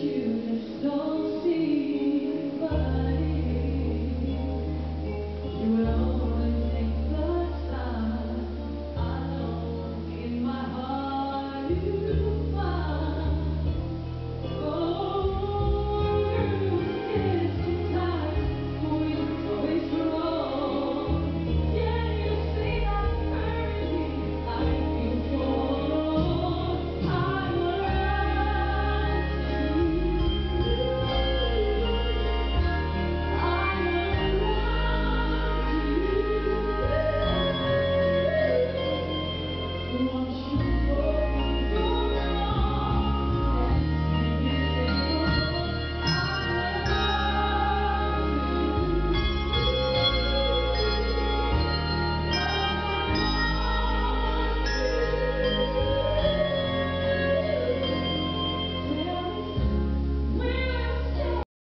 you.